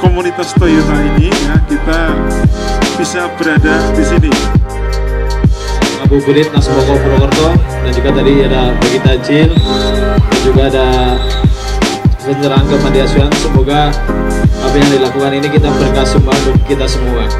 komunitas Toyota ini ya kita bisa berada di sini. Burit Nasmoko Purwokerto dan juga tadi ada Begita Jil dan juga ada penyerahan ke Panti Asuhan semoga apa yang dilakukan ini kita berkah semua untuk kita semua